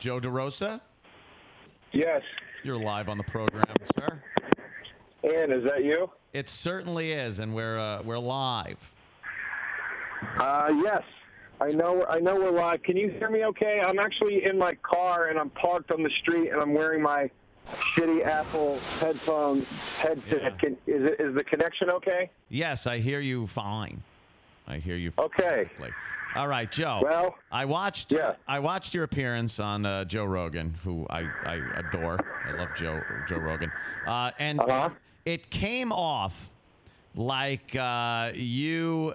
Joe DeRosa? Yes. You're live on the program, sir. And is that you? It certainly is, and we're uh, we're live. Uh, yes. I know. I know we're live. Can you hear me? Okay. I'm actually in my car and I'm parked on the street and I'm wearing my shitty Apple headphones headset. Can, is it, is the connection okay? Yes, I hear you fine. I hear you. Okay. perfectly. All right, Joe. Well, I watched. yeah. I watched your appearance on uh, Joe Rogan, who I, I adore. I love Joe Joe Rogan, uh, and Uh-huh. it came off like uh, you.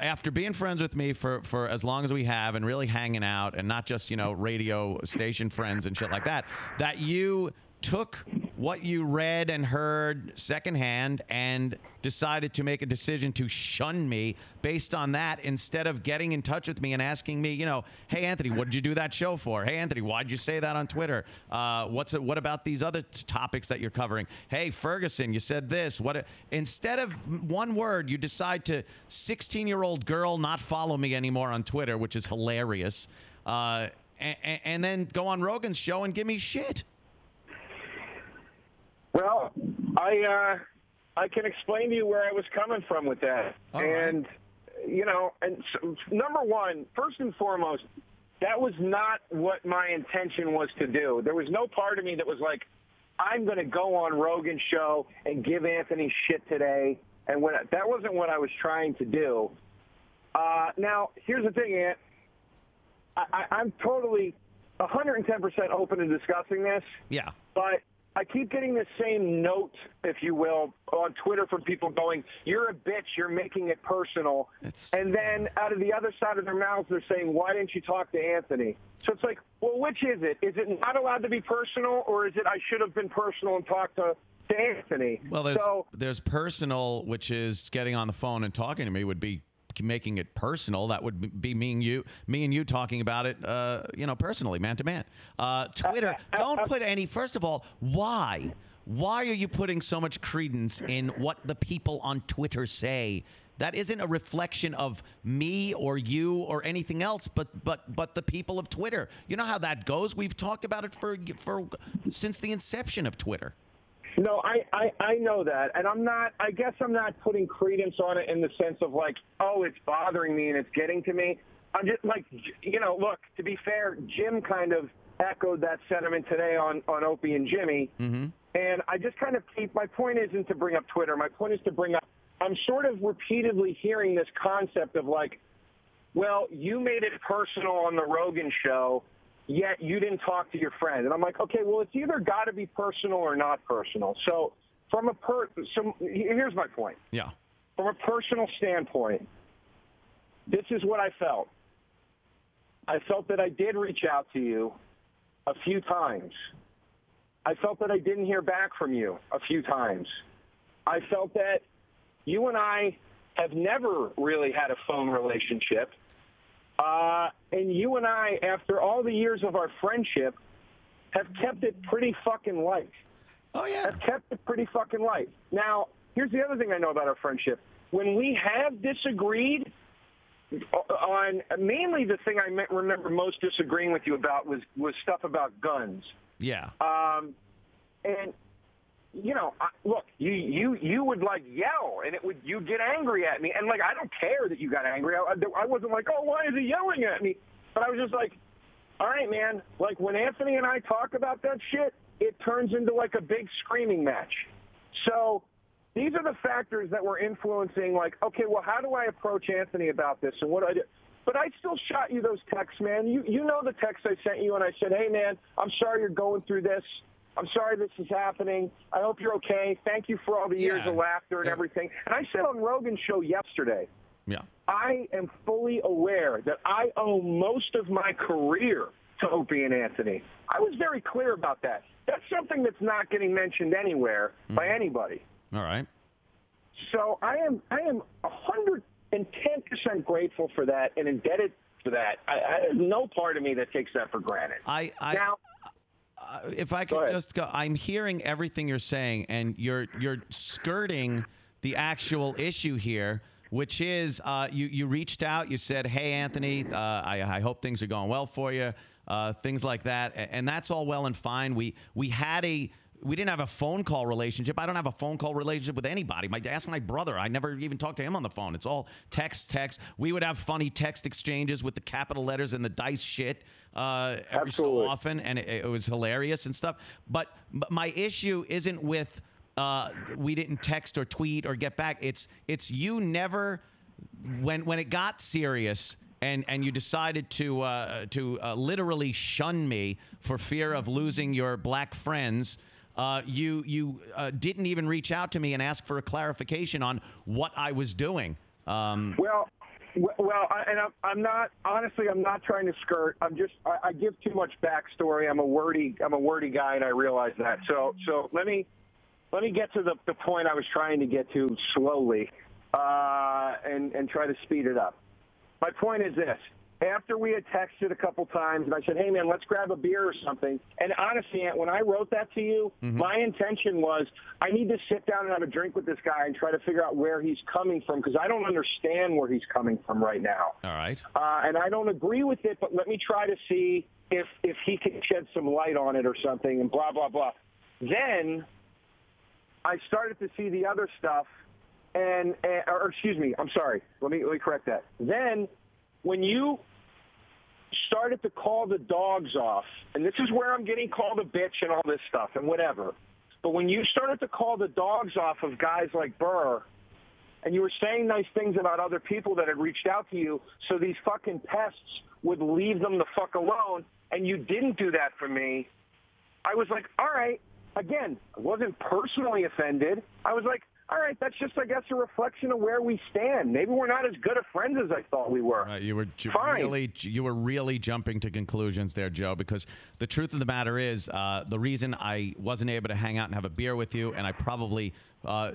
After being friends with me for, for as long as we have and really hanging out and not just, you know, radio station friends and shit like that, that you took what you read and heard secondhand and decided to make a decision to shun me based on that instead of getting in touch with me and asking me, you know, hey Anthony, what did you do that show for? Hey Anthony, why'd you say that on Twitter? Uh, what's it, what about these other topics that you're covering? Hey Ferguson, you said this. What? Instead of one word, you decide to 16 year old girl not follow me anymore on Twitter, which is hilarious. Uh, and, and then go on Rogan's show and give me shit. Well, I uh, I can explain to you where I was coming from with that, All right. and you know, and so, number one, first and foremost, that was not what my intention was to do. There was no part of me that was like, I'm going to go on Rogan's show and give Anthony shit today, and when that wasn't what I was trying to do. Uh, now, here's the thing, Ant. I, I, I'm totally 110% open to discussing this. Yeah. But I keep getting the same note, if you will, on Twitter from people going, "You're a bitch. You're making it personal." It's- and then out of the other side of their mouths, they're saying, "Why didn't you talk to Anthony?" So it's like, well, which is it? Is it not allowed to be personal, or is it I should have been personal and talked to, to Anthony? Well, there's so there's personal, which is getting on the phone and talking to me would be making it personal. That would be me and you, me and you talking about it, uh, you know, personally, man to man. Uh, Twitter, don't put any. First of all, why? Why are you putting so much credence in what the people on Twitter say? That isn't a reflection of me or you or anything else, but but but the people of Twitter. You know how that goes. We've talked about it for for since the inception of Twitter. No, I, I, I know that. And I'm not, I guess I'm not putting credence on it in the sense of like, oh, it's bothering me and it's getting to me. I'm just like, you know, look, to be fair, Jim kind of echoed that sentiment today on, on Opie and Jimmy. Mm-hmm. And I just kind of keep, my point isn't to bring up Twitter. My point is to bring up, I'm sort of repeatedly hearing this concept of like, well, you made it personal on the Rogan show, yet you didn't talk to your friend. And I'm like, okay, well, it's either got to be personal or not personal. So from a per, so here's my point. Yeah. From a personal standpoint, this is what I felt. I felt that I did reach out to you a few times. I felt that I didn't hear back from you a few times. I felt that you and I have never really had a phone relationship. Uh, and you and I, after all the years of our friendship, have kept it pretty fucking light. Oh yeah. Have kept it pretty fucking light. Now, here's the other thing I know about our friendship. When we have disagreed on mainly the thing I remember most disagreeing with you about was was stuff about guns. Yeah. Um, and you know, I, look, you you you would like yell, and it would you'd get angry at me, and like I don't care that you got angry. I, I wasn't like, oh, why is he yelling at me? But I was just like, all right, man. Like when Anthony and I talk about that shit, it turns into like a big screaming match. So these are the factors that were influencing. Like, okay, well, how do I approach Anthony about this, and what do I do? But I still shot you those texts, man. You you know the texts I sent you, and I said, hey, man, I'm sorry you're going through this. I'm sorry this is happening. I hope you're okay. Thank you for all the years Yeah. of laughter and Yeah. everything. And I said on Rogan's show yesterday, Yeah. I am fully aware that I owe most of my career to Opie and Anthony. I was very clear about that. That's something that's not getting mentioned anywhere by mm-hmm. anybody. All right. So I am I am hundred and ten percent grateful for that and indebted for that. I, I, there's no part of me that takes that for granted. I, I now, uh, if I could ahead. just go, I'm hearing everything you're saying, and you're you're skirting the actual issue here, which is uh, you you reached out. You said, "Hey, Anthony, uh, I, I hope things are going well for you." Uh, things like that, and that's all well and fine. We we had a we didn't have a phone call relationship. I don't have a phone call relationship with anybody. My ask my brother. I never even talked to him on the phone. It's all text, text. We would have funny text exchanges with the capital letters and the dice shit uh, every Absolutely. so often, and it, it was hilarious and stuff. But, but my issue isn't with uh, we didn't text or tweet or get back. It's it's you never when when it got serious and and you decided to uh, to uh, literally shun me for fear of losing your black friends. Uh, you you uh, didn't even reach out to me and ask for a clarification on what I was doing. Um, Well, well, I, and I'm, I'm not honestly. I'm not trying to skirt. I'm just. I, I give too much backstory. I'm a wordy. I'm a wordy guy, and I realize that. So, so let me let me get to the, the point I was trying to get to slowly, uh, and and try to speed it up. My point is this. After we had texted a couple times, and I said, "Hey, man, let's grab a beer or something." And honestly, Ant, when I wrote that to you, my intention was I need to sit down and have a drink with this guy and try to figure out where he's coming from because I don't understand where he's coming from right now, all right. uh, and I don't agree with it. But let me try to see if if he can shed some light on it or something, and blah blah blah. Then I started to see the other stuff, and, and or excuse me, I'm sorry. Let me let me correct that. Then when you started to call the dogs off, and this is where I'm getting called a bitch and all this stuff and whatever. But when you started to call the dogs off of guys like Burr, and you were saying nice things about other people that had reached out to you, so these fucking pests would leave them the fuck alone, and you didn't do that for me, I was like, all right. Again, I wasn't personally offended. I was like, all right, that's just, I guess, a reflection of where we stand. Maybe we're not as good of friends as I thought we were. You were ju- really you were really jumping to conclusions there, Joe. Because the truth of the matter is, uh, the reason I wasn't able to hang out and have a beer with you, and I probably uh,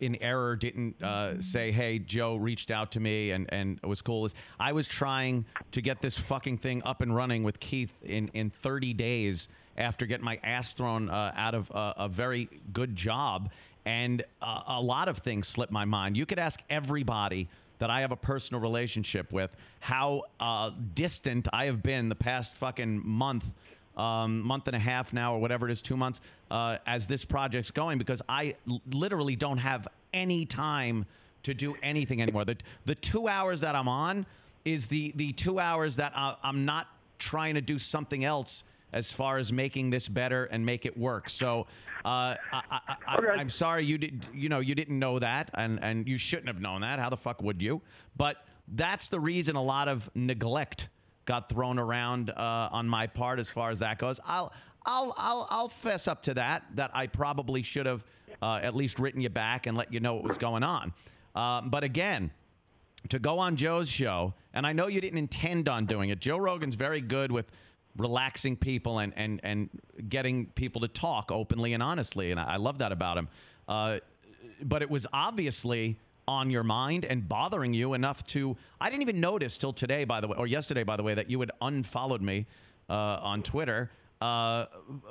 in error didn't uh, say, "Hey, Joe reached out to me and and it was cool," is I was trying to get this fucking thing up and running with Keith in in 30 days after getting my ass thrown uh, out of uh, a very good job. And uh, a lot of things slipped my mind. You could ask everybody that I have a personal relationship with how uh, distant I have been the past fucking month, um, month and a half now, or whatever it is, two months, uh, as this project's going, because I literally don't have any time to do anything anymore. The, the two hours that I'm on is the, the two hours that I, I'm not trying to do something else as far as making this better and make it work. So uh, I, I, I, Okay. I'm sorry you did. You know you didn't know that, and and you shouldn't have known that. How the fuck would you? But that's the reason a lot of neglect got thrown around uh, on my part as far as that goes. I'll I'll I'll I'll fess up to that. That I probably should have uh, at least written you back and let you know what was going on. Uh, but again, to go on Joe's show, and I know you didn't intend on doing it. Joe Rogan's very good with relaxing people and and and getting people to talk openly and honestly, and I I love that about him. Uh, but it was obviously on your mind and bothering you enough to I didn't even notice till today, by the way, or yesterday, by the way, that you had unfollowed me uh, on Twitter. Uh,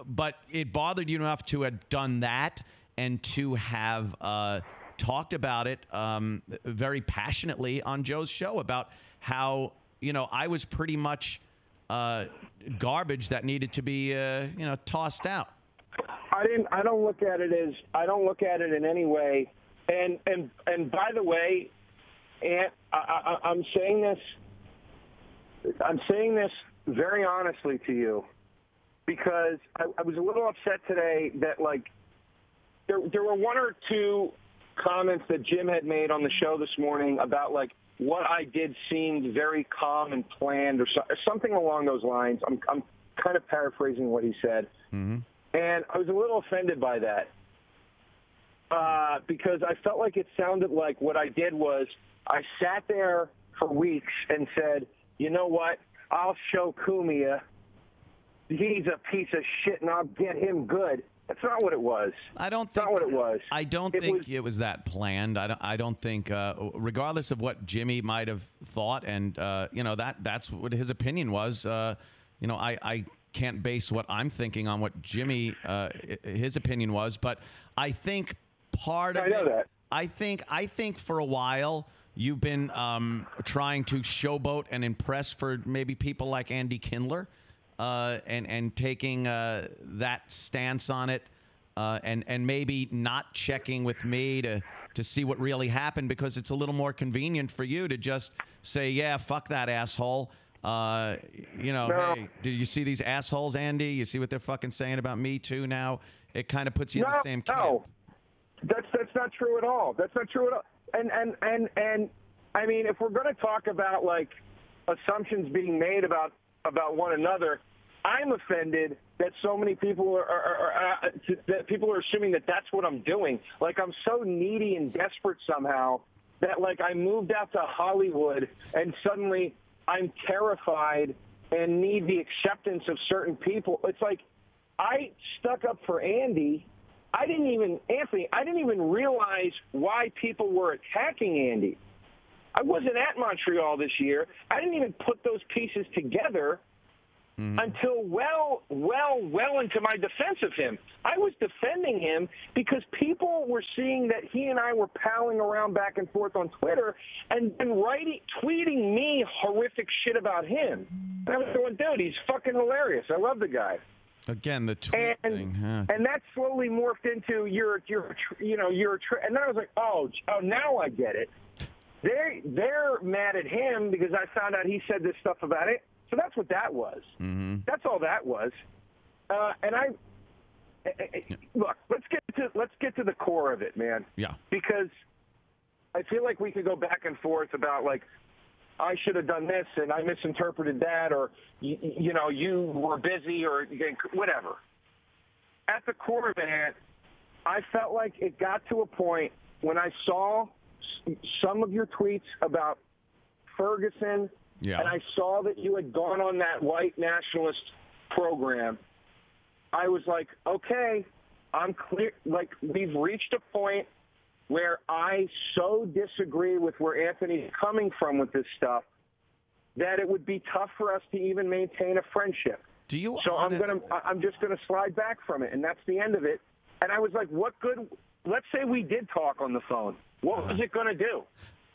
but it bothered you enough to have done that and to have uh, talked about it um, very passionately on Joe's show about how you know I was pretty much uh, garbage that needed to be uh, you know tossed out. I didn't. I don't look at it as. I don't look at it in any way. And and and by the way, and I, I, I'm saying this. I'm saying this very honestly to you, because I, I was a little upset today that like there there were one or two comments that Jim had made on the show this morning about like what I did seemed very calm and planned or, so, or something along those lines. I'm I'm kind of paraphrasing what he said. And I was a little offended by that uh, because I felt like it sounded like what I did was I sat there for weeks and said, you know what? I'll show Cumia he's a piece of shit and I'll get him good. That's not what it was. I don't That's think not what it was. I don't It think was- it was that planned. I don't. I don't think, uh, regardless of what Jimmy might have thought, and uh, you know that that's what his opinion was. Uh, you know, I, I can't base what I'm thinking on what Jimmy uh, his opinion was, but I think part of I know it. that. I think I think for a while you've been um, trying to showboat and impress for maybe people like Andy Kindler, uh, and and taking uh, that stance on it, uh, and and maybe not checking with me to to see what really happened because it's a little more convenient for you to just say, yeah, fuck that asshole. Uh, you know, No. hey, did you see these assholes, Andy? You see what they're fucking saying about me too now? It kind of puts you in the same camp. No, that's that's not true at all. That's not true at all. And and and and I mean, if we're going to talk about like assumptions being made about about one another, I'm offended that so many people are, are, are uh, that people are assuming that that's what I'm doing. Like I'm so needy and desperate somehow that like I moved out to Hollywood and suddenly I'm terrified and need the acceptance of certain people. It's like I stuck up for Andy. I didn't even Anthony. I didn't even realize why people were attacking Andy. I wasn't at Montreal this year. I didn't even put those pieces together mm-hmm. until well, well, well into my defense of him. I was defending him because people were seeing that he and I were palling around back and forth on Twitter and then writing, tweeting me horrific shit about him. And I was going, dude, he's fucking hilarious. I love the guy Again, the tweet and thing. Huh? and that slowly morphed into you're you're you know you're and then I was like oh oh now I get it. They they're mad at him because I found out he said this stuff about it. So that's what that was. Mm-hmm. That's all that was. Uh, and I, I- I- look. Let's get to let's get to the core of it, man. Yeah. Because I feel like we could go back and forth about like I should have done this and I misinterpreted that, or you, you know you were busy or whatever. At the core of it, I felt like it got to a point when I saw some of your tweets about Ferguson, Yeah. and I saw that you had gone on that white nationalist program. I was like, okay, I'm clear. Like we've reached a point where I so disagree with where Anthony's coming from with this stuff that it would be tough for us to even maintain a friendship. Do you? So I'm gonna, I'm just gonna slide back from it, and that's the end of it. And I was like, what good? Let's say we did talk on the phone. What was it gonna do?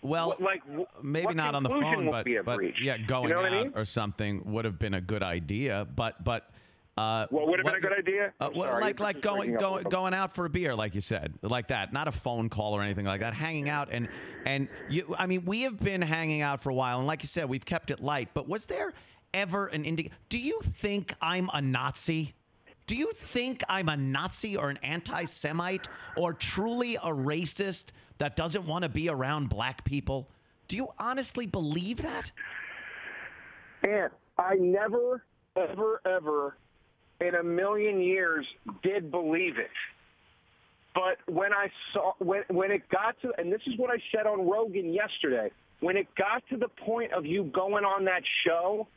Well, What- like, maybe not on the phone, but, but yeah, You going know out I mean? or something would have been a good idea. But but uh, What would have been a good idea? Uh, well, sorry, like like going breaking up a going going out for a beer, like you said, like that. Not a phone call or anything like that. Hanging out and and you. I mean, we have been hanging out for a while, and like you said, we've kept it light. But was there ever an indi- Do you think I'm a Nazi? Do you think I'm a Nazi or an anti-Semite or truly a racist that doesn't want to be around black people? Do you honestly believe that? And I never, ever, ever in a million years did believe it. But when I saw, when, when it got to, and this is what I said on Rogan yesterday, when it got to the point of you going on that show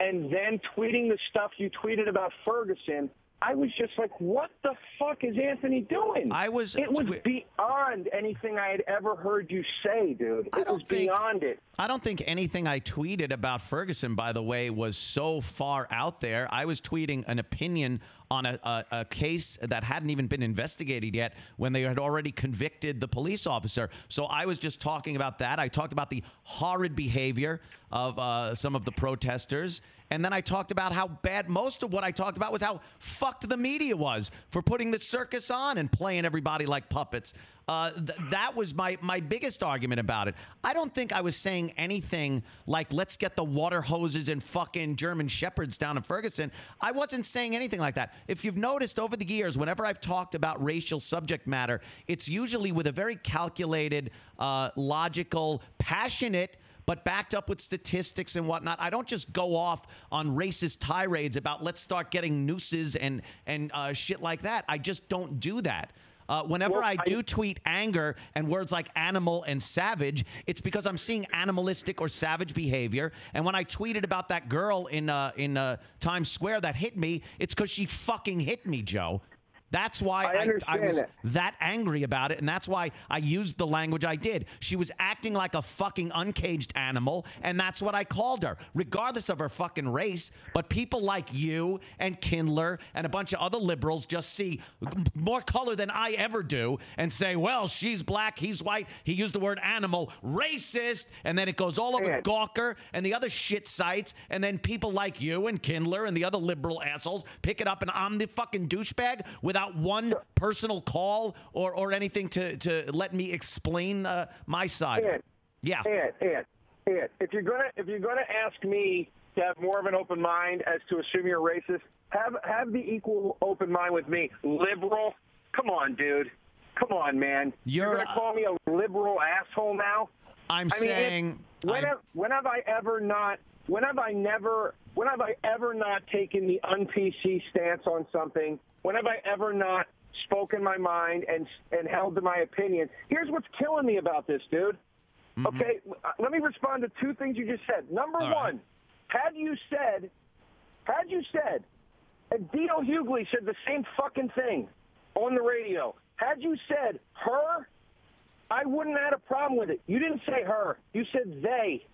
and then tweeting the stuff you tweeted about Ferguson, I was just like, what the fuck is Anthony doing? I was It was beyond anything I had ever heard you say, dude. I It don't was think- beyond it. I don't think anything I tweeted about Ferguson, by the way, was so far out there. I was tweeting an opinion on a, a, a case that hadn't even been investigated yet when they had already convicted the police officer. So I was just talking about that. I talked about the horrid behavior of uh, some of the protesters. And then I talked about how bad most of what I talked about was how fucked the media was for putting the circus on and playing everybody like puppets. Uh, th- that was my, my biggest argument about it. I don't think I was saying anything like, let's get the water hoses and fucking German shepherds down in Ferguson. I wasn't saying anything like that. If you've noticed over the years, whenever I've talked about racial subject matter, it's usually with a very calculated, uh, logical, passionate, but backed up with statistics and whatnot. I don't just go off on racist tirades about let's start getting nooses and and uh, shit like that. I just don't do that. Uh, whenever Well, I I- do tweet anger and words like animal and savage, it's because I'm seeing animalistic or savage behavior. And when I tweeted about that girl in uh, in uh, Times Square that hit me, it's because she fucking hit me, Joe. That's why I I, I, was that. that angry about it, and that's why I used the language I did. She was acting like a fucking uncaged animal, and that's what I called her, regardless of her fucking race. But people like you and Kindler and a bunch of other liberals just see more color than I ever do and say, well, she's black, he's white, he used the word animal, racist, and then it goes all over Ed. Gawker and the other shit sites, and then people like you and Kindler and the other liberal assholes pick it up, and I'm the fucking douchebag without one personal call or, or anything to, to let me explain uh, my side. Ed, Yeah. Ed, Ed, Ed, if you're gonna if you're gonna ask me to have more of an open mind as to assume you're racist, have have the equal open mind with me. Liberal, come on, dude, come on, man. You're- gonna call me a liberal asshole now? I'm I mean, saying. when, I'm- have, when have I ever not? When have I never? When have I ever not taken the un-PC stance on something? When have I ever not spoken my mind and and held to my opinion? Here's what's killing me about this, dude. Okay, uh, let me respond to two things you just said. Number Mm-hmm. All right. one, had you said, had you said, and D.L. Hughley said the same fucking thing on the radio. Had you said her, I wouldn't have had a problem with it. You didn't say her. You said they.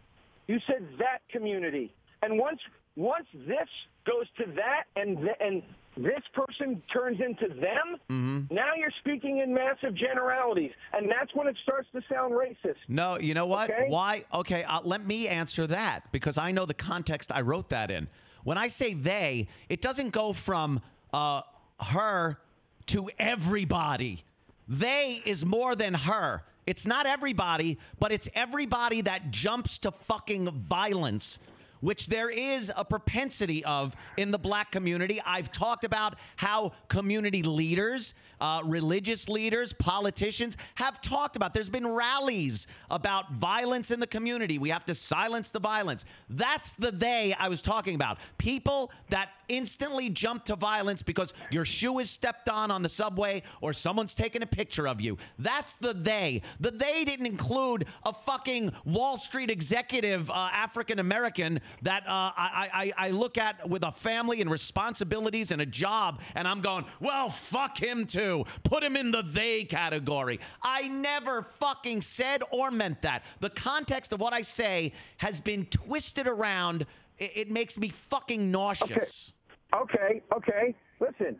You said that community. And once once this goes to that and th- and this person turns into them, now you're speaking in massive generalities, and that's when it starts to sound racist. No, you know what? Okay. Why? Okay, uh, let me answer that because I know the context I wrote that in. When I say they, it doesn't go from uh, her to everybody. They is more than her. It's not everybody, but it's everybody that jumps to fucking violence which there is a propensity of in the black community. I've talked about how community leaders, uh, religious leaders, politicians have talked about. There's been rallies about violence in the community. We have to silence the violence. That's the they I was talking about. People that instantly jump to violence because your shoe is stepped on on the subway or someone's taking a picture of you. That's the they. The they didn't include a fucking Wall Street executive, uh, African American, that uh, I, I, I look at with a family and responsibilities and a job, and I'm going, well, fuck him too. Put him in the they category. I never fucking said or meant that. The context of what I say has been twisted around. It, makes me fucking nauseous. Okay, okay. Okay. Listen,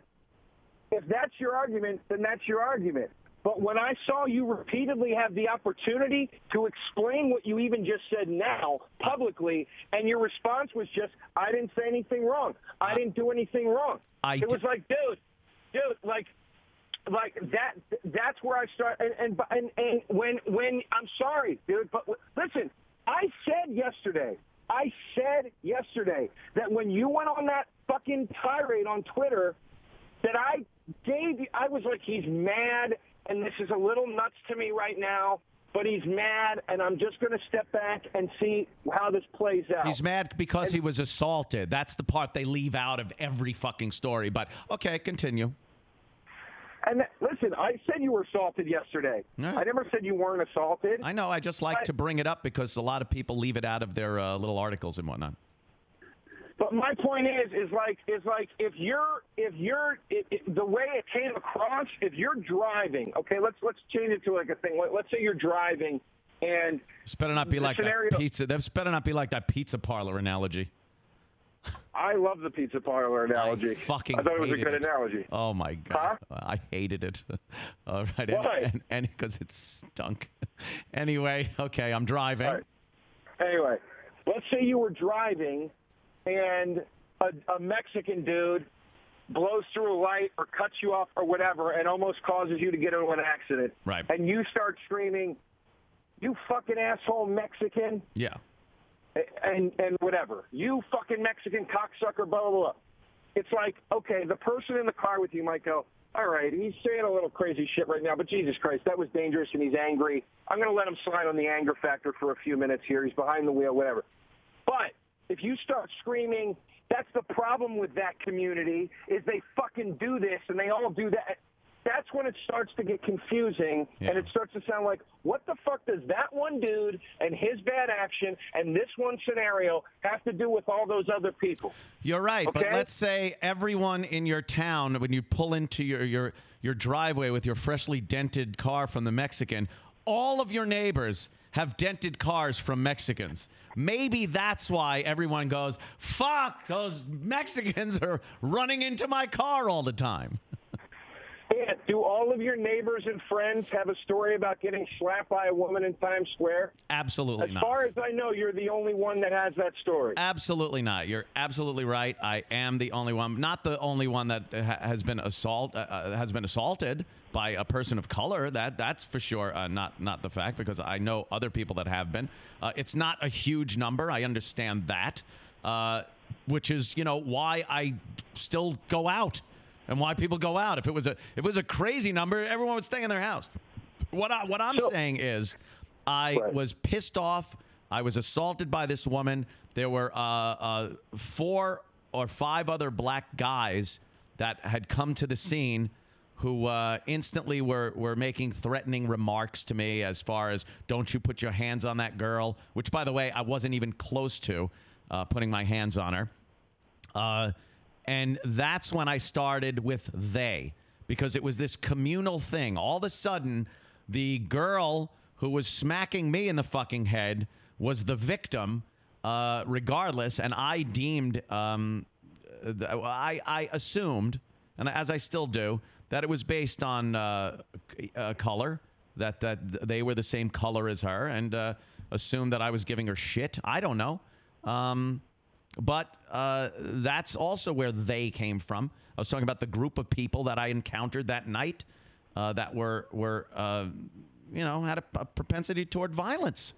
if that's your argument, then that's your argument. But when I saw you repeatedly have the opportunity to explain what you even just said now publicly, and your response was just, I didn't say anything wrong. I didn't do anything wrong. I it was like, dude, dude, like, like that. That's where I start. And and and, and when when I'm sorry, dude, but listen, I said yesterday. I said yesterday that when you went on that fucking tirade on Twitter, that I gave you, I was like, he's mad, and this is a little nuts to me right now, but he's mad, and I'm just going to step back and see how this plays out. He's mad because he was assaulted. That's the part they leave out of every fucking story. But okay, continue. And listen, I said you were assaulted yesterday. I never said you weren't assaulted. I know. I just like I- to bring it up because a lot of people leave it out of their uh, little articles and whatnot. But my point is, is like, is like, if you're, if you're, it, it, the way it came across, if you're driving, okay, let's let's change it to like a thing. Let, let's say you're driving, and This better not be like scenario- that pizza. This better not be like that pizza parlor analogy. I love the pizza parlor analogy. I fucking I thought it was a good it. analogy. Oh my god, I hated it. All right, Why? and because it stunk. anyway, okay, I'm driving. Right. Anyway, let's say you were driving and a, a Mexican dude blows through a light or cuts you off or whatever and almost causes you to get into an accident. Right. And you start screaming, you fucking asshole Mexican, Yeah. And, and whatever. You fucking Mexican cocksucker, blah, blah, blah. It's like, okay, the person in the car with you might go, all right, he's saying a little crazy shit right now, but Jesus Christ, that was dangerous and he's angry. I'm going to let him slide on the anger factor for a few minutes here. He's behind the wheel, whatever. But if you start screaming, that's the problem with that community is they fucking do this and they all do that. That's when it starts to get confusing Yeah. and it starts to sound like, what the fuck does that one dude and his bad action and this one scenario have to do with all those other people? You're right, but let's say everyone in your town, when you pull into your, your your driveway with your freshly dented car from the Mexican, all of your neighbors have dented cars from Mexicans. Maybe that's why everyone goes, "Fuck, those Mexicans are running into my car all the time." Do all of your neighbors and friends have a story about getting slapped by a woman in Times Square? Absolutely As not. As far as I know, you're the only one that has that story. Absolutely not. You're absolutely right. I am the only one, not the only one that ha- has been assault uh, uh, has been assaulted by a person of color. That that's for sure uh, not not the fact because I know other people that have been. Uh, it's not a huge number. I understand that, uh, which is you know why I still go out and why people go out. If it was a if it was a crazy number, everyone would stay in their house. What I, what I'm Sure. saying is, I Right. was pissed off. I was assaulted by this woman. There were uh, uh, four or five other black guys that had come to the scene who uh, instantly were, were making threatening remarks to me as far as, don't you put your hands on that girl, which, by the way, I wasn't even close to uh, putting my hands on her. Uh, and that's when I started with they, because it was this communal thing. All of a sudden, the girl who was smacking me in the fucking head was the victim, uh, regardless. And I deemed, um, I, I assumed, and as I still do, that it was based on uh, uh, color, that, that they were the same color as her, and uh, assumed that I was giving her shit. I don't know. Um, but uh, that's also where they came from. I was talking about the group of people that I encountered that night uh, that were were uh, you know had a, a propensity toward violence.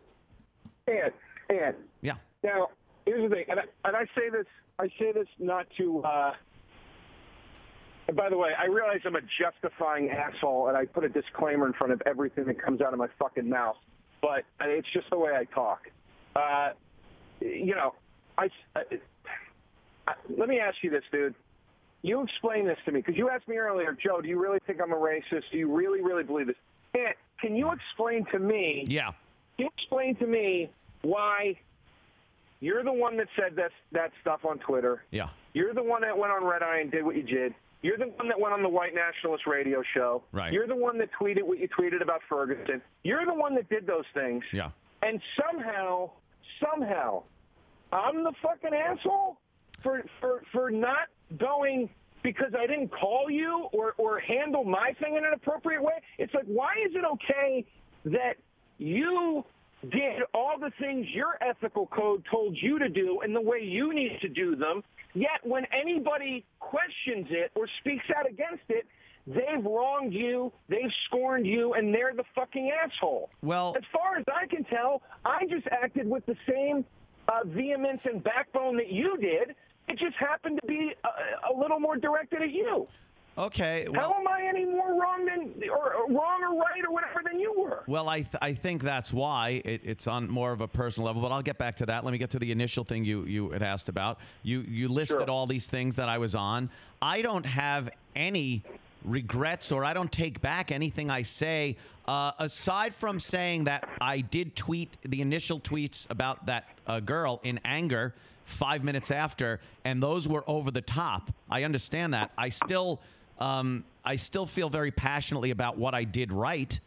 And, and Yeah. Now, here's the thing, and I, and I say this, I say this not to. Uh, and by the way, I realize I'm a justifying asshole, and I put a disclaimer in front of everything that comes out of my fucking mouth. But it's just the way I talk. Uh, you know, I, I, I. Let me ask you this, dude. You explain this to me because you asked me earlier, Joe. Do you really think I'm a racist? Do you really, really believe this? And can you explain to me? Yeah. Can you explain to me why you're the one that said that that stuff on Twitter? Yeah. You're the one that went on Red Eye and did what you did. You're the one that went on the white nationalist radio show. Right. You're the one that tweeted what you tweeted about Ferguson. You're the one that did those things. Yeah. And somehow, somehow, I'm the fucking asshole for for for not going because I didn't call you or or handle my thing in an appropriate way. It's like why is it okay that you did all the things your ethical code told you to do and the way you need to do them, yet when anybody questions it or speaks out against it, they've wronged you, they've scorned you, and they're the fucking asshole. Well- as far as I can tell, I just acted with the same uh, vehemence and backbone that you did. It just happened to be a, a little more directed at you. Okay. How Well, am I any more wrong than, or, or wrong or right or whatever than you were? well, I th- I think that's why it, it's on more of a personal level. But I'll get back to that. Let me get to the initial thing you you had asked about. You you listed Sure. all these things that I was on. I don't have any regrets or I don't take back anything I say. Uh, aside from saying that I did tweet the initial tweets about that uh, girl in anger five minutes after, and those were over the top. I understand that. I still, um, I still feel very passionately about what I did right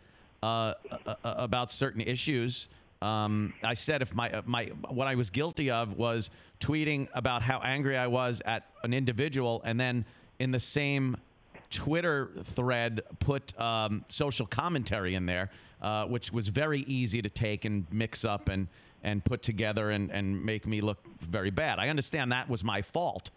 uh, uh, uh, about certain issues. Um, I said if my uh, my what I was guilty of was tweeting about how angry I was at an individual, and then in the same Twitter thread put um, social commentary in there, uh, which was very easy to take and mix up and and put together and, and make me look very bad. I understand that was my fault.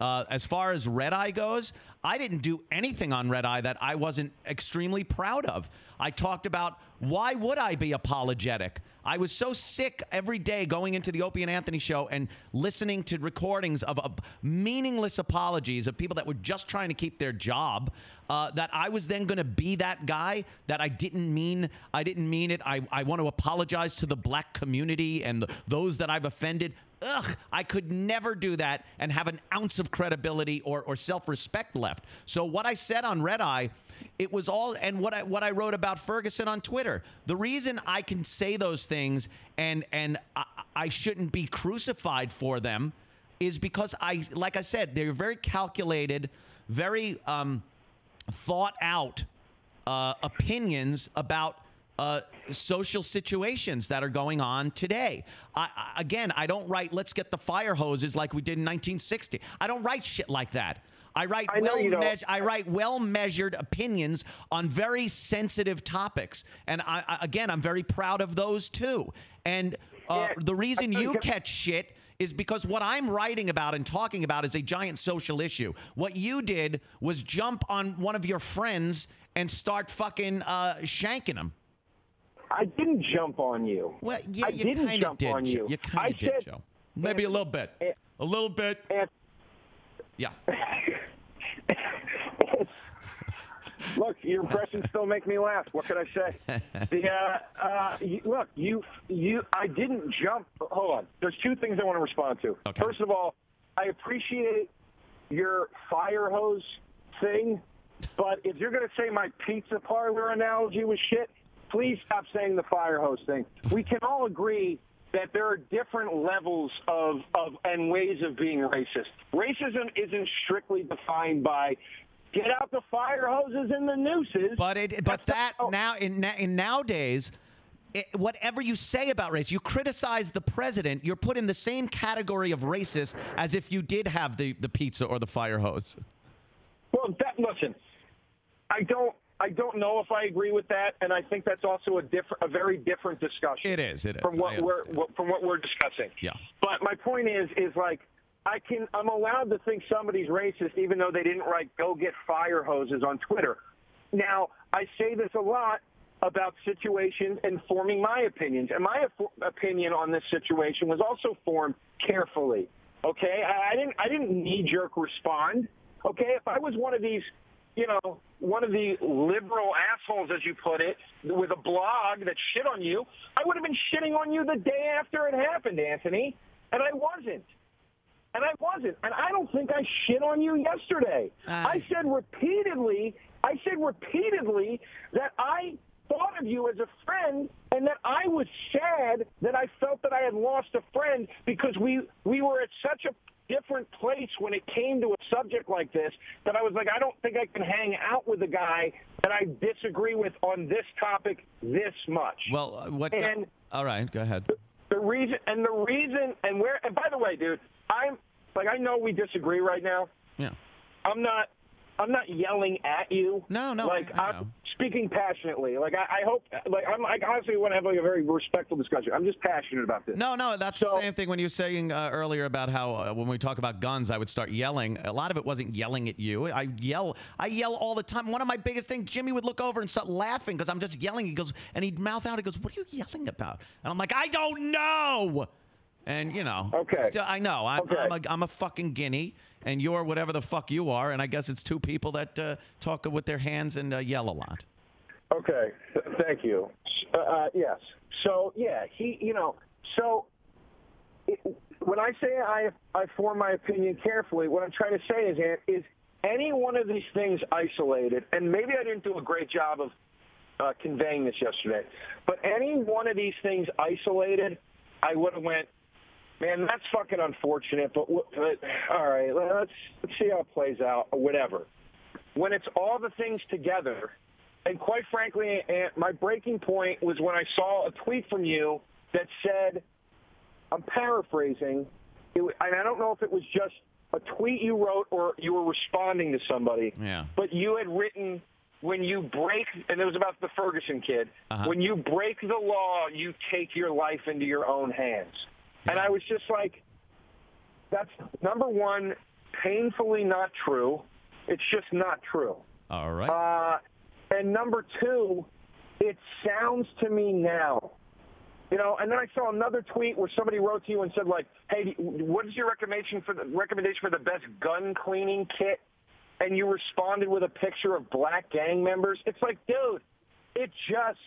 Uh, as far as Red Eye goes, I didn't do anything on Red Eye that I wasn't extremely proud of. I talked about Why would I be apologetic? I was so sick every day going into the Opie and Anthony show and listening to recordings of uh, meaningless apologies of people that were just trying to keep their job. Uh, that I was then going to be that guy that I didn't mean. I didn't mean it. I, I want to apologize to the black community and the, those that I've offended. Ugh, I could never do that and have an ounce of credibility or, or self respect left. So, what I said on Red Eye, it was all, and what I, what I wrote about Ferguson on Twitter. The reason I can say those things and, and I, I shouldn't be crucified for them is because I, like I said, they're very calculated, very um, thought out uh, opinions about uh, social situations that are going on today. I, I, again, I don't write "Let's get the fire hoses" like we did in 1960. I don't write shit like that. I write I well measured. I write well measured opinions on very sensitive topics, and I, I, again, I'm very proud of those too. And uh, Yeah, the reason you catch shit is because what I'm writing about and talking about is a giant social issue. What you did was jump on one of your friends and start fucking uh, shanking them. I didn't jump on you. Well, yeah, I you didn't kind of jump did. on you. You kind of did, said- Joe. Maybe a little bit. Eh, A little bit. And Yeah. look, your impressions still make me laugh. What could I say? the uh, uh, you, look, you you I didn't jump. Hold on. There's two things I want to respond to. Okay. First of all, I appreciate your fire hose thing, but if you're going to say my pizza parlor analogy was shit, please stop saying the fire hose thing. We can all agree that there are different levels of, of and ways of being racist. Racism isn't strictly defined by get out the fire hoses and the nooses. But it, but that now in, in nowadays, it, whatever you say about race, you criticize the president, you're put in the same category of racist as if you did have the, the pizza or the fire hose. Well, that listen, I don't. I don't know if I agree with that, and I think that's also a different, a very different discussion. It is, it is. from what we're what, from what we're discussing. Yeah. But my point is, is like I can, I'm allowed to think somebody's racist, even though they didn't write "go get fire hoses" on Twitter. Now, I say this a lot about situations and forming my opinions, and my op- opinion on this situation was also formed carefully. Okay, I, I didn't, I didn't knee jerk respond. Okay, if I was one of these you know, one of the liberal assholes, as you put it, with a blog that shit on you, I would have been shitting on you the day after it happened, Anthony. And I wasn't. And I wasn't. And I don't think I shit on you yesterday. Uh, I said repeatedly, I said repeatedly that I thought of you as a friend and that I was sad that I felt that I had lost a friend because we, we were at such a different place when it came to a subject like this that I was like, I don't think I can hang out with a guy that I disagree with on this topic this much. Well, uh, what? And- all right, go ahead. the reason and the reason and where and by the way, dude, I'm like I know we disagree right now. Yeah. I'm not I'm not yelling at you. No, no, Like I- am speaking passionately. Like I, I hope like I'm I honestly want to have like a very respectful discussion. I'm just passionate about this. No, no, that's So- the same thing when you were saying uh, earlier about how uh, when we talk about guns, I would start yelling. A lot of it wasn't yelling at you. I yell, I yell all the time. One of my biggest things, Jimmy would look over and start laughing because I'm just yelling. He goes and he'd mouth out. He goes, "What are you yelling about?" And I'm like, "I don't know." And you know, Okay. still, I know I'm, Okay. I'm, a, I'm a fucking guinea, and you're whatever the fuck you are. And I guess it's two people that uh, talk with their hands and uh, yell a lot. Okay, th- thank you. Uh, uh, yes. So yeah, he, you know, so it, when I say I I form my opinion carefully, what I'm trying to say is is any one of these things isolated, and maybe I didn't do a great job of uh, conveying this yesterday, but any one of these things isolated, I would have went, man, that's fucking unfortunate, but, but all right, let's let's see how it plays out, or whatever. When it's all the things together, and quite frankly, my breaking point was when I saw a tweet from you that said, I'm paraphrasing, it, and I don't know if it was just a tweet you wrote or you were responding to somebody, Yeah. but you had written, when you break, and it was about the Ferguson kid, Uh-huh. when you break the law, you take your life into your own hands. And I was just like, that's number one, painfully not true. It's just not true. All right. Uh, and number two it sounds to me now you know, and then I saw another tweet where somebody wrote to you and said, like, "Hey, what is your recommendation for the recommendation for the best gun cleaning kit?" And you responded with a picture of black gang members. It's like, dude, it just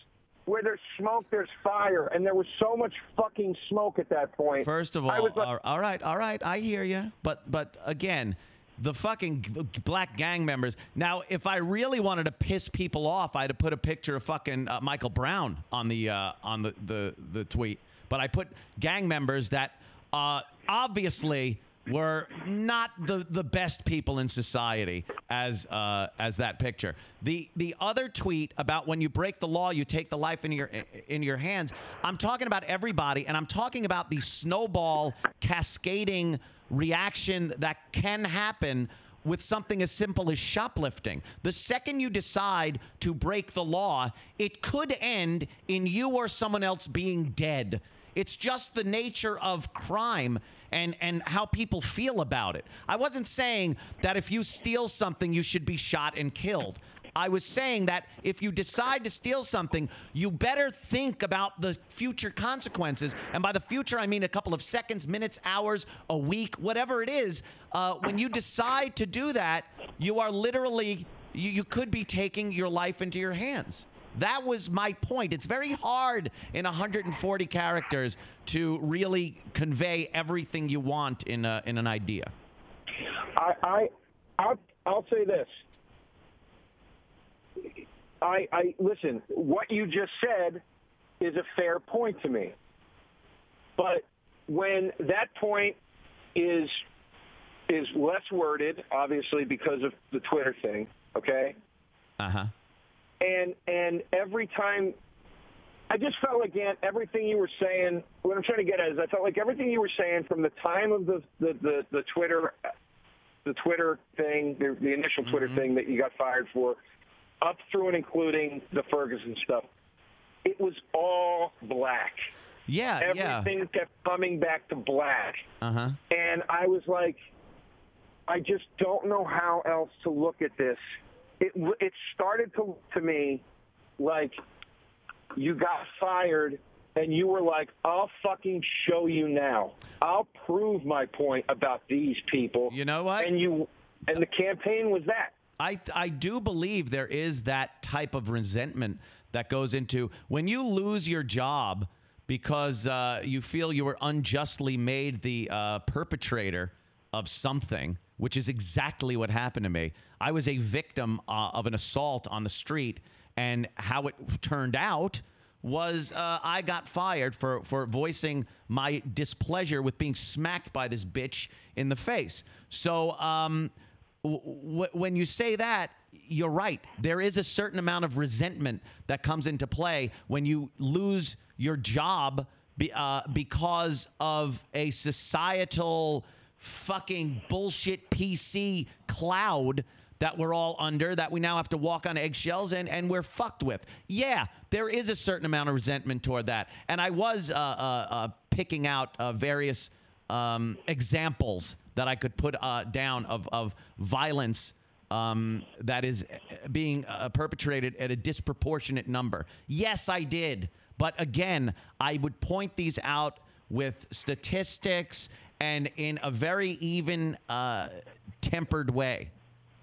where there's smoke, there's fire, and there was so much fucking smoke at that point. First of all, like, all right, all right, I hear you, but but again the fucking black gang members. Now, if I really wanted to piss people off, I'd have put a picture of fucking uh, Michael Brown on the uh, on the, the the tweet. But I put gang members that uh, obviously were not the, the best people in society as uh, as that picture. The the other tweet about when you break the law, you take the life in your in your hands. I'm talking about everybody, and I'm talking about the snowball cascading reaction that can happen with something as simple as shoplifting. The second you decide to break the law, it could end in you or someone else being dead. It's just the nature of crime and, and how people feel about it. I wasn't saying that if you steal something, you should be shot and killed. I was saying that if you decide to steal something, you better think about the future consequences. And by the future, I mean a couple of seconds, minutes, hours, a week, whatever it is. Uh, when you decide to do that, you are literally, you, you could be taking your life into your hands. That was my point. It's very hard in 140 characters to really convey everything you want in a, in an idea. I, I I'll, I'll say this. I, I listen. What you just said is a fair point to me, but when that point is is less worded, obviously because of the Twitter thing, okay? Uh huh. And and every time, I just felt like Ant, everything you were saying. What I'm trying to get at is, I felt like everything you were saying from the time of the the the, the Twitter, the Twitter thing, the, the initial Twitter mm-hmm. thing that you got fired for, up through and including the Ferguson stuff, it was all black. Yeah, everything yeah. kept coming back to black. Uh huh. And I was like, I just don't know how else to look at this. It it started to to me like you got fired and you were like, I'll fucking show you now. I'll prove my point about these people. You know what? And you and the campaign was that. I I do believe there is that type of resentment that goes into when you lose your job because uh, you feel you were unjustly made the uh, perpetrator of something, which is exactly what happened to me. I was a victim uh, of an assault on the street, and how it turned out was uh, I got fired for, for voicing my displeasure with being smacked by this bitch in the face. So, um, when you say that, you're right. There is a certain amount of resentment that comes into play when you lose your job be, uh, because of a societal fucking bullshit PC cloud that we're all under that we now have to walk on eggshells and, and we're fucked with. Yeah, there is a certain amount of resentment toward that. And I was uh, uh, uh picking out uh, various um, examples that I could put uh, down of, of violence um, that is uh, being perpetrated at a disproportionate number. Yes, I did. But again, I would point these out with statistics and in a very even uh, tempered way.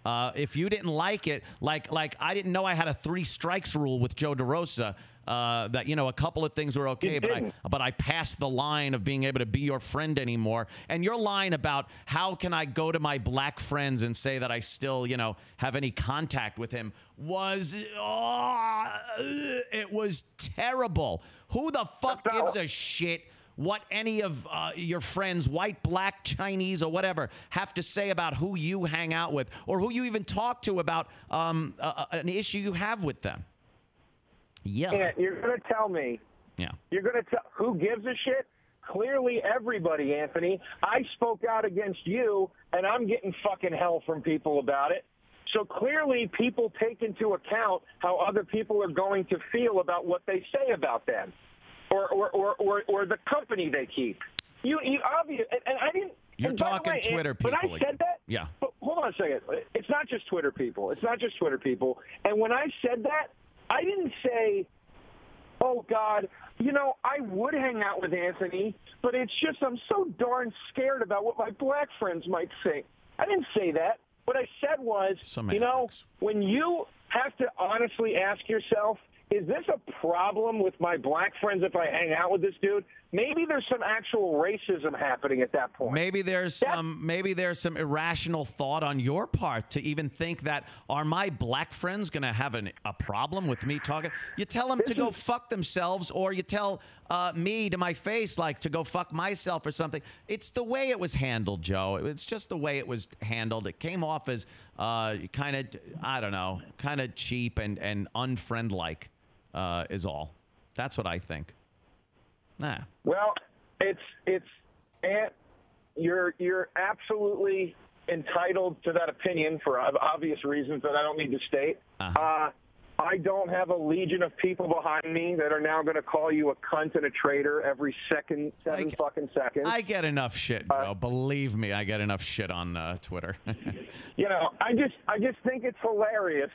Uh, if you didn't like it, like like I didn't know I had a three strikes rule with Joe DeRosa. Uh, that you know a couple of things were okay, but I but I passed the line of being able to be your friend anymore. And your line about how can I go to my black friends and say that I still you know have any contact with him was oh, it was terrible. Who the fuck gives a shit? What any of uh, your friends, white, black, Chinese, or whatever, have to say about who you hang out with or who you even talk to about um, uh, an issue you have with them. Yeah. And you're going to tell me. Yeah. You're going to tell who gives a shit? Clearly everybody, Anthony. I spoke out against you, and I'm getting fucking hell from people about it. So clearly people take into account how other people are going to feel about what they say about them or, or, or, or, or the company they keep. You, you obvious, and, and I didn't. You're talking way, Twitter people. When I said that, yeah. But hold on a second. It's not just Twitter people. It's not just Twitter people. And when I said that, I didn't say oh God, you know, I would hang out with Anthony, but it's just I'm so darn scared about what my black friends might think. I didn't say that. What I said was, you know, when you have to honestly ask yourself, is this a problem with my black friends if I hang out with this dude? Maybe there's some actual racism happening at that point. Maybe there's That- some maybe there's some irrational thought on your part to even think that are my black friends going to have an, a problem with me talking? You tell them to This go fuck themselves, or you tell uh, me to my face like to go fuck myself or something. It's the way it was handled, Joe. It's just the way it was handled. It came off as uh, kind of I don't know, kind of cheap and and unfriend-like uh, is all. That's what I think. Nah. Well, it's it's Ant, you're you're absolutely entitled to that opinion for obvious reasons that I don't need to state. Uh-huh. Uh, I don't have a legion of people behind me that are now going to call you a cunt and a traitor every second, seven Like, fucking seconds. I get enough shit, Joe. Believe me, I get enough shit on uh, Twitter. you know, I just I just think it's hilarious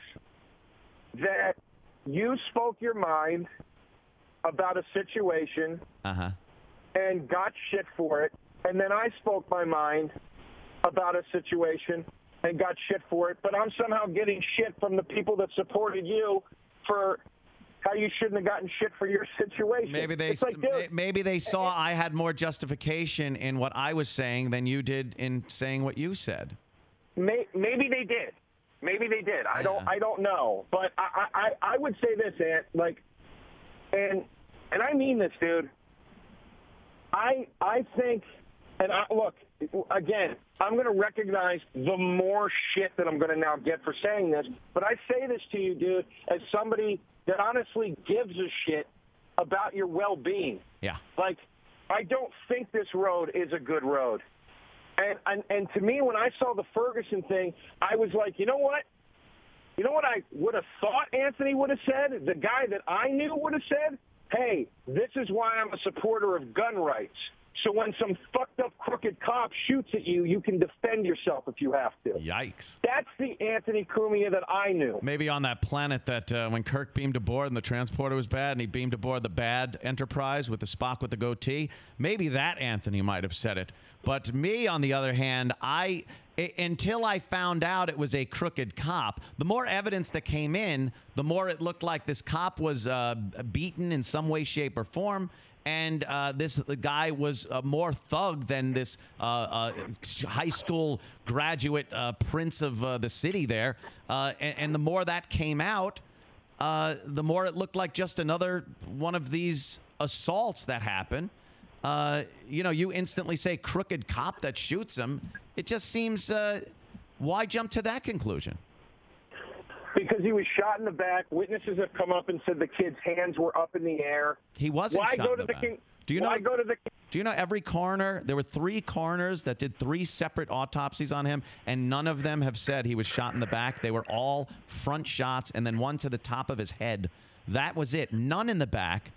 that you spoke your mind about a situation uh huh. and got shit for it, and then I spoke my mind about a situation and got shit for it, but I'm somehow getting shit from the people that supported you for how you shouldn't have gotten shit for your situation. Maybe they like, maybe they saw I had more justification in what I was saying than you did in saying what you said. May, maybe they did. Maybe they did. I don't. I don't know. But I, I, I would say this, Ant. Like, and and I mean this, dude. I I think, and I, look again. I'm going to recognize the more shit that I'm going to now get for saying this. But I say this to you, dude, as somebody that honestly gives a shit about your well-being. Yeah. Like, I don't think this road is a good road. And, and and to me, when I saw the Ferguson thing, I was like, you know what? You know what I would have thought Anthony would have said? The guy that I knew would have said, hey, this is why I'm a supporter of gun rights. So when some fucked up crooked cop shoots at you, you can defend yourself if you have to. Yikes. That's the Anthony Cumia that I knew. Maybe on that planet that uh, when Kirk beamed aboard and the transporter was bad and he beamed aboard the bad Enterprise with the Spock with the goatee, maybe that Anthony might have said it. But me, on the other hand, I i- until I found out it was a crooked cop, the more evidence that came in, the more it looked like this cop was uh, beaten in some way, shape, or form. And uh, this the guy was uh, more thug than this uh, uh, high school graduate uh, prince of uh, the city there. And, and the more that came out, the more it looked like just another one of these assaults that happen. You know, you instantly say crooked cop that shoots him. It just seems. Why jump to that conclusion? Because he was shot in the back. Witnesses have come up and said the kid's hands were up in the air. He wasn't Why shot go in to the king? Do you know? Why go to the? Do you know every coroner? There were three coroners that did three separate autopsies on him, and none of them have said he was shot in the back. They were all front shots, and then one to the top of his head. That was it. None in the back.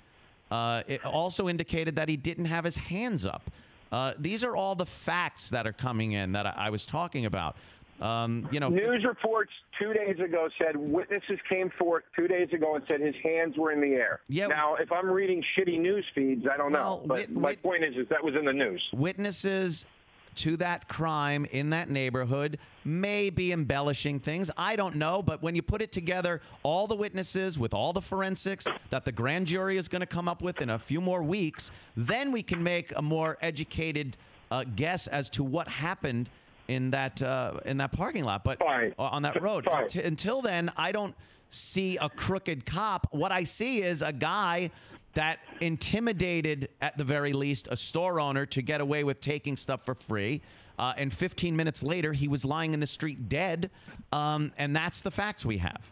Uh, it also indicated that he didn't have his hands up. Uh, these are all the facts that are coming in that I, I was talking about. Um, you know, News reports two days ago said witnesses came forth two days ago and said his hands were in the air. Yeah. Now, if I'm reading shitty news feeds, I don't know. Well, But wit- my wit- point is, is that was in the news. witnesses to that crime in that neighborhood may be embellishing things. I don't know, but when you put it together, all the witnesses with all the forensics that the grand jury is going to come up with in a few more weeks, then we can make a more educated uh, guess as to what happened in that uh, in that parking lot. But Fine. on that road, Fine. Until then, I don't see a crooked cop. What I see is a guy that intimidated, at the very least, a store owner to get away with taking stuff for free. Uh, and 15 minutes later, he was lying in the street dead. Um, and that's the facts we have.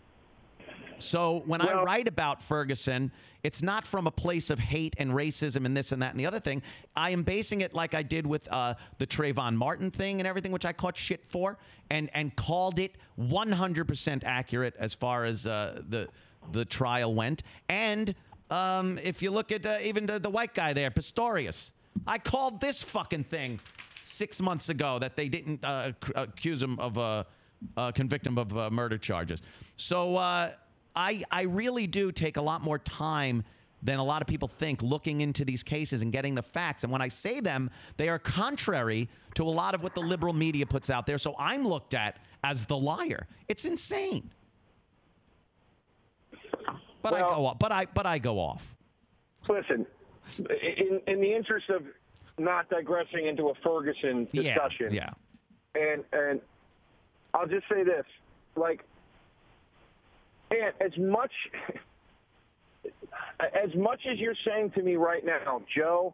So when I write about Ferguson, it's not from a place of hate and racism and this and that and the other thing. I am basing it like I did with uh, the Trayvon Martin thing and everything, which I caught shit for, and and called it 100% accurate as far as uh, the the trial went. And um, if you look at uh, even the, the white guy there, Pistorius, I called this fucking thing six months ago that they didn't uh, accuse him of uh, uh, convict him of uh, murder charges. So uh, I I really do take a lot more time than a lot of people think looking into these cases and getting the facts. And when I say them, they are contrary to a lot of what the liberal media puts out there. So I'm looked at as the liar. It's insane. But I go off. But I but I go off. Listen, in, in the interest of not digressing into a Ferguson discussion, Yeah. Yeah. and and I'll just say this, like, and as much as much as you're saying to me right now, Joe,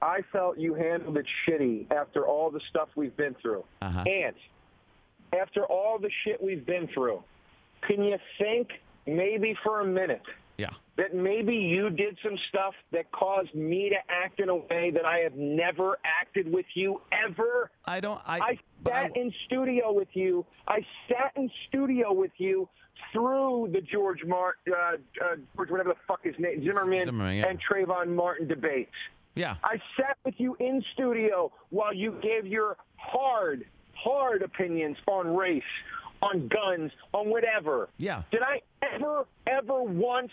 I felt you handled it shitty after all the stuff we've been through, Uh-huh. and after all the shit we've been through, can you think maybe for a minute? Yeah. that maybe you did some stuff that caused me to act in a way that I have never acted with you ever. I don't. I. I but I- sat in studio with you. I sat in studio with you through the George Mart, uh, uh, George, whatever the fuck his name, Zimmerman, Zimmerman, yeah. and Trayvon Martin debates. yeah. I sat with you in studio while you gave your hard, hard opinions on race, on guns, on whatever. Yeah. Did I ever, ever once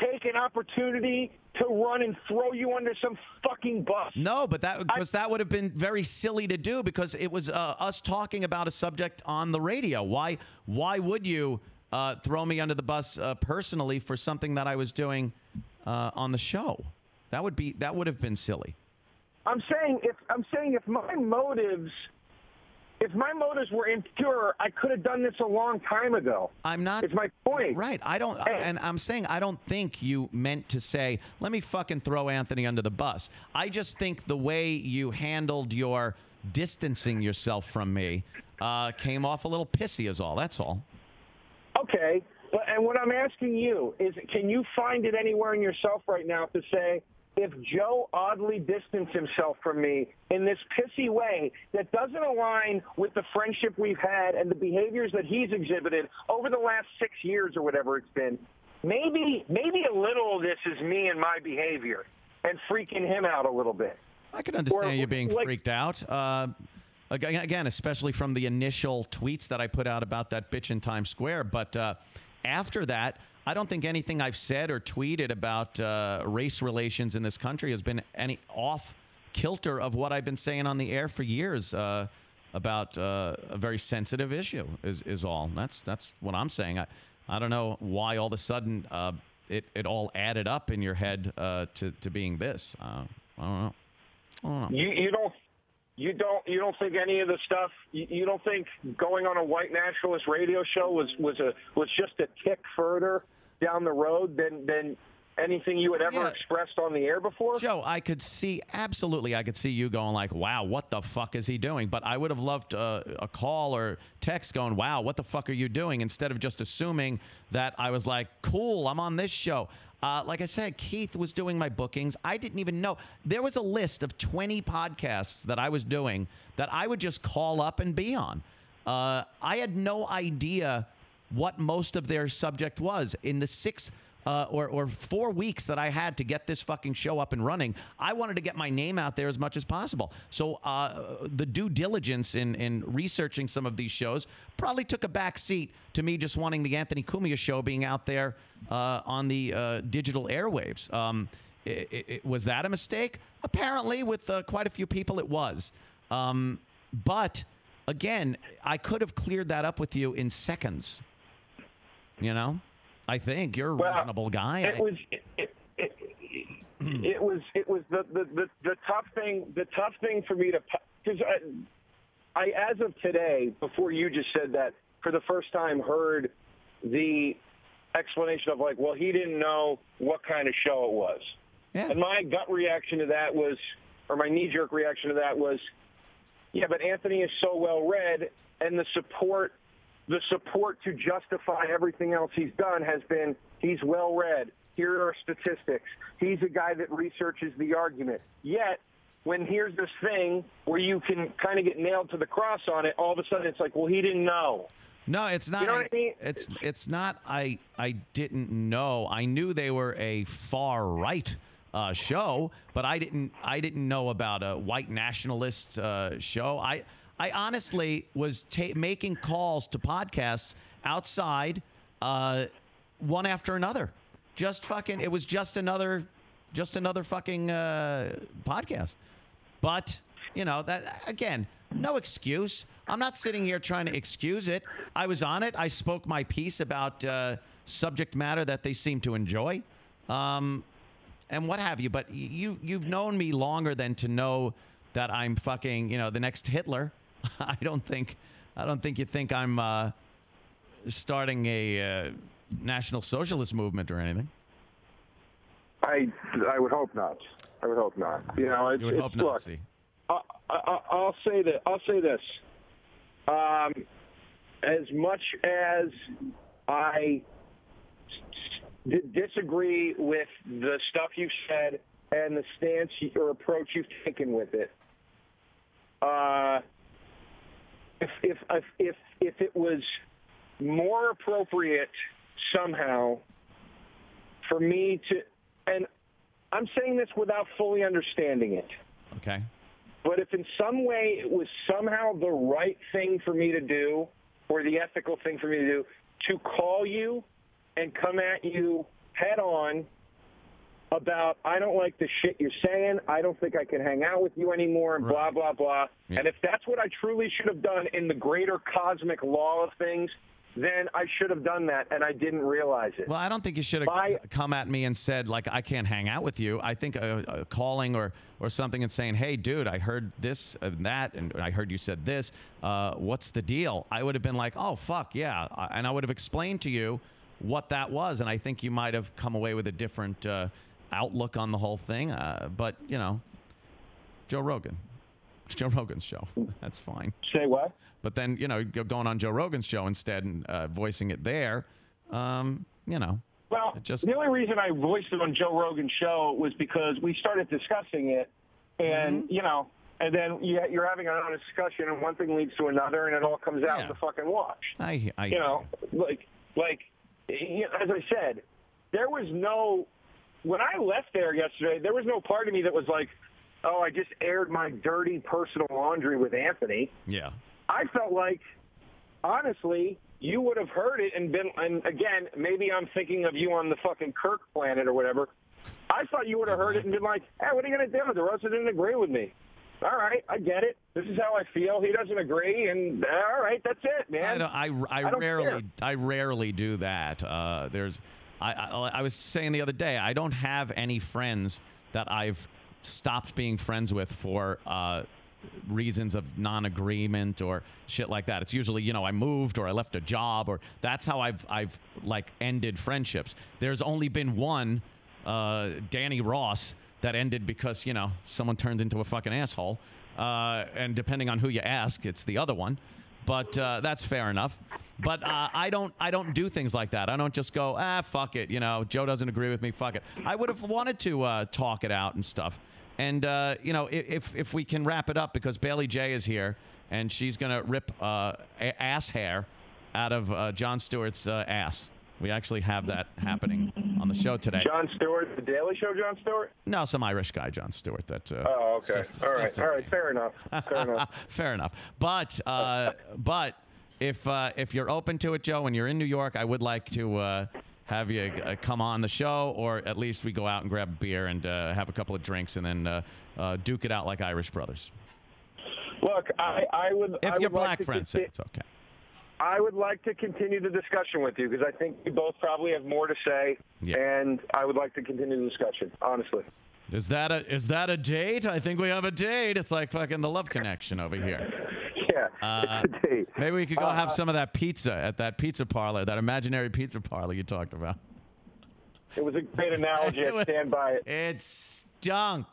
take an opportunity to run and throw you under some fucking bus? No, but that because that would have been very silly to do because it was uh, us talking about a subject on the radio. Why? Why would you uh, throw me under the bus uh, personally for something that I was doing uh, on the show? That would be that would have been silly. I'm saying if I'm saying if my motives if my motives were impure, I could have done this a long time ago. I'm not. It's my point. Right. I don't. And I'm saying I don't think you meant to say, "Let me fucking throw Anthony under the bus." I just think the way you handled your distancing yourself from me uh, came off a little pissy. Is all. That's all. Okay, but and what I'm asking you is, can you find it anywhere in yourself right now to say if Joe oddly distanced himself from me in this pissy way that doesn't align with the friendship we've had and the behaviors that he's exhibited over the last six years or whatever it's been, maybe maybe a little of this is me and my behavior and freaking him out a little bit. I can understand Or, you being like- freaked out. Uh, again, especially from the initial tweets that I put out about that bitch in Times Square. But uh, after that, I don't think anything I've said or tweeted about uh, race relations in this country has been any off kilter of what I've been saying on the air for years uh, about uh, a very sensitive issue. Is is all. That's that's what I'm saying. I I don't know why all of a sudden uh, it it all added up in your head uh, to to being this. Uh, I don't know. I don't know. You, you don't. You don't. You don't think any of the stuff. You, you don't think going on a white nationalist radio show was was a was just a tick further down the road than than anything you had ever Yeah. expressed on the air before. Joe, I could see absolutely. I could see you going like, "Wow, what the fuck is he doing?" But I would have loved uh, a call or text going, "Wow, what the fuck are you doing?" Instead of just assuming that I was like, "Cool, I'm on this show." Uh, like I said, Keith was doing my bookings. I didn't even know there was a list of 20 podcasts that I was doing that I would just call up and be on. Uh, I had no idea what most of their subject was in the six uh, or, or four weeks that I had to get this fucking show up and running, I wanted to get my name out there as much as possible. So uh, the due diligence in, in researching some of these shows probably took a back seat to me just wanting the Anthony Cumia show being out there uh, on the uh, digital airwaves. Um, i i was that a mistake? Apparently, with uh, quite a few people, it was. Um, but again, I could have cleared that up with you in seconds. You know, I think you're a Well, reasonable guy. It I- was. It, it, it, it was. It was the, the the the tough thing. The tough thing for me to because I, I as of today, before you just said that, for the first time heard the explanation of like, well, he didn't know what kind of show it was. yeah. And my gut reaction to that was, or my knee-jerk reaction to that was, yeah, but Anthony is so well read, and the support, the support to justify everything else he's done has been he's well read. Here are statistics. He's a guy that researches the argument. Yet, when here's this thing where you can kind of get nailed to the cross on it, all of a sudden it's like, well, he didn't know. No, it's not. You know what I mean? It's it's not. I I didn't know. I knew they were a far right uh, show, but I didn't I didn't know about a white nationalist uh, show. I I honestly was ta- making calls to podcasts outside, uh, one after another. just fucking. It was just another, just another fucking uh, podcast. But you know that again, no excuse. I'm not sitting here trying to excuse it. I was on it. I spoke my piece about uh, subject matter that they seem to enjoy, um, and what have you. But you you've known me longer than to know that I'm fucking you know the next Hitler. I don't think I don't think you think I'm uh, starting a uh, national socialist movement or anything. I I would hope not. I would hope not. You know, it's, You would it's, hope look, not. See. I, I, I'll say that. I'll say this. Um, as much as I d- disagree with the stuff you've said and the stance you- or approach you've taken with it, uh, if, if if if if it was more appropriate somehow for me to, and I'm saying this without fully understanding it. Okay. But if in some way it was somehow the right thing for me to do or the ethical thing for me to do to call you and come at you head on about I don't like the shit you're saying, I don't think I can hang out with you anymore and blah Right. blah blah. Yeah. And if that's what I truly should have done in the greater cosmic law of things, then I should have done that and I didn't realize it. Well, I don't think you should have My- come at me and said like I can't hang out with you. I think uh, uh, calling or or something and saying, "Hey, dude, I heard this and that, and I heard you said this. Uh, what's the deal?" I would have been like, "Oh, fuck, yeah," and I would have explained to you what that was, and I think you might have come away with a different uh, outlook on the whole thing. Uh, but you know, Joe Rogan, it's Joe Rogan's show. That's fine. Say what? But then, you know, going on Joe Rogan's show instead and uh, voicing it there, um, you know, Well, just- the only reason I voiced it on Joe Rogan's show was because we started discussing it, and Mm-hmm. you know, and then you, you're having another discussion, and one thing leads to another, and it all comes out Yeah. in the fucking wash. I, I, You know, like, like, as I said, there was no. When I left there yesterday, there was no part of me that was like, "Oh, I just aired my dirty personal laundry with Anthony." yeah. I felt like, honestly, you would have heard it and been, and again, maybe I'm thinking of you on the fucking Kirk planet or whatever. I thought you would have heard it and been like, hey, what are you going to do? DeRosa didn't agree with me. All right, I get it. This is how I feel. He doesn't agree, and all right, that's it, I, man. don't, I, I, I don't rarely, care. I rarely do that. Uh, there's, I, I, I was saying the other day, I don't have any friends that I've stopped being friends with for uh, reasons of non-agreement or shit like that. It's usually, you know, I moved or I left a job or that's how I've, I've like ended friendships. There's only been one, uh, Danny Ross, that ended because you know someone turned into a fucking asshole. Uh, and depending on who you ask, it's the other one. But uh, that's fair enough. But uh, I don't I don't do things like that. I don't just go ah fuck it. You know Joe doesn't agree with me. Fuck it. I would have wanted to uh, talk it out and stuff. And uh, you know if if we can wrap it up because Bailey Jay is here and she's gonna rip uh, ass hair out of uh, John Stewart's ass. We actually have that happening on the show today. John Stewart, The Daily Show, John Stewart? No, some Irish guy, John Stewart. That. Uh, Oh, okay. just- all right, all right, name. fair enough. Fair enough. Fair enough. But uh, but if uh, if you're open to it, Joe, and you're in New York, I would like to uh, have you uh, come on the show, or at least we go out and grab a beer and uh, have a couple of drinks, and then uh, uh, duke it out like Irish brothers. Look, I, I would. If I your would like black to friends say it's okay. I would like to continue the discussion with you because I think we both probably have more to say, Yeah. and I would like to continue the discussion. Honestly, Is that a is that a date? I think we have a date. It's like fucking the love connection over here. yeah, Uh, it's a date. Maybe we could go Uh, have some of that pizza at that pizza parlor, that imaginary pizza parlor you talked about. It was a great analogy. It I was- stand by it. It stunk.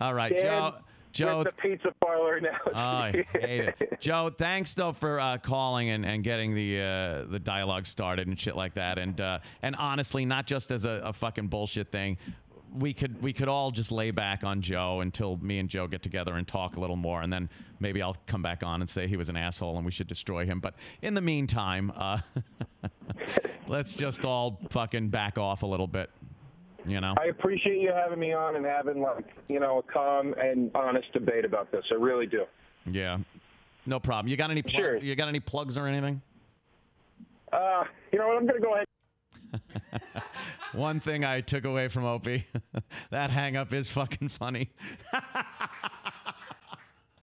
All right, Stand Joe. Joe, with the pizza parlor analogy. Oh, I hate it. Joe, thanks though for uh, calling and, and getting the uh, the dialogue started and shit like that. And uh, and honestly, not just as a, a fucking bullshit thing. We could we could all just lay back on Joe until me and Joe get together and talk a little more, and then maybe I'll come back on and say he was an asshole and we should destroy him. But in the meantime, uh, let's just all fucking back off a little bit. You know. I appreciate you having me on and having like you know a calm and honest debate about this. I really do. Yeah. No problem. You got any plug- Sure. you got any plugs or anything? Uh, you know what? I'm going to go ahead. One thing I took away from Opie, that hang up is fucking funny.